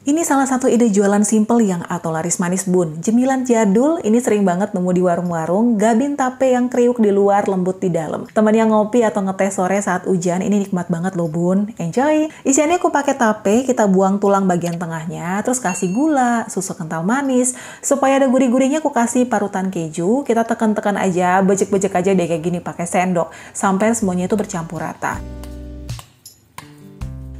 Ini salah satu ide jualan simple yang atau laris manis bun. Jemilan jadul, ini sering banget nemu di warung-warung, gabin tape yang kriuk di luar, lembut di dalam. Teman yang ngopi atau ngetes sore saat hujan, ini nikmat banget loh bun. Enjoy! Isiannya aku pakai tape, kita buang tulang bagian tengahnya, terus kasih gula, susu kental manis. Supaya ada gurih-gurihnya aku kasih parutan keju, kita tekan-tekan aja, bejek-bejek aja deh kayak gini pakai sendok. Sampai semuanya itu bercampur rata.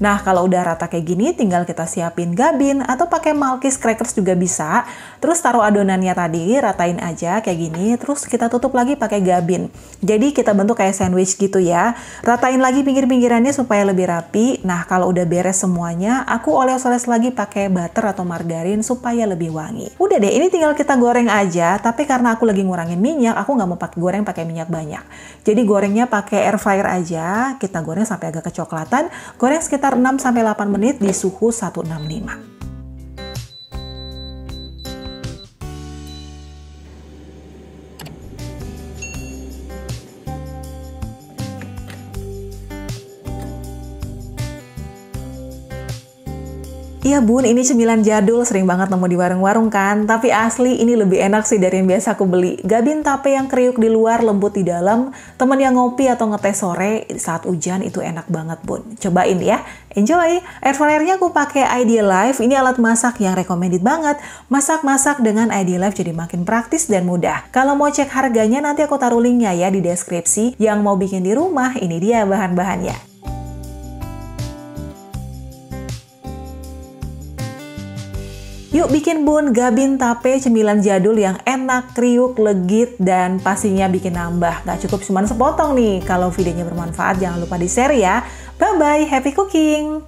Nah, kalau udah rata kayak gini, tinggal kita siapin gabin atau pakai malkis crackers juga bisa. Terus taruh adonannya tadi, ratain aja kayak gini, terus kita tutup lagi pakai gabin. Jadi kita bentuk kayak sandwich gitu ya. Ratain lagi pinggir-pinggirannya supaya lebih rapi. Nah, kalau udah beres semuanya, aku oles-oles lagi pakai butter atau margarin supaya lebih wangi. Udah deh, ini tinggal kita goreng aja, tapi karena aku lagi ngurangin minyak, aku nggak mau pakai goreng pakai minyak banyak. Jadi gorengnya pakai air fryer aja, kita goreng sampai agak kecoklatan, goreng sekitar sekitar 6-8 menit di suhu 165. Iya bun, ini cemilan jadul, sering banget nemu di warung-warung kan. Tapi asli ini lebih enak sih dari yang biasa aku beli. Gabin tape yang kriuk di luar, lembut di dalam. Temen yang ngopi atau ngetes sore saat hujan itu enak banget bun. Cobain ya, enjoy. Air fryernya aku pakai Ideal Life, ini alat masak yang recommended banget. Masak-masak dengan Ideal Life jadi makin praktis dan mudah. Kalau mau cek harganya nanti aku taruh linknya ya di deskripsi. Yang mau bikin di rumah, ini dia bahan-bahannya. Yuk bikin bun, gabin, tape, cemilan jadul yang enak, kriuk, legit, dan pastinya bikin nambah. Gak cukup cuma sepotong nih. Kalau videonya bermanfaat jangan lupa di share ya. Bye-bye, happy cooking!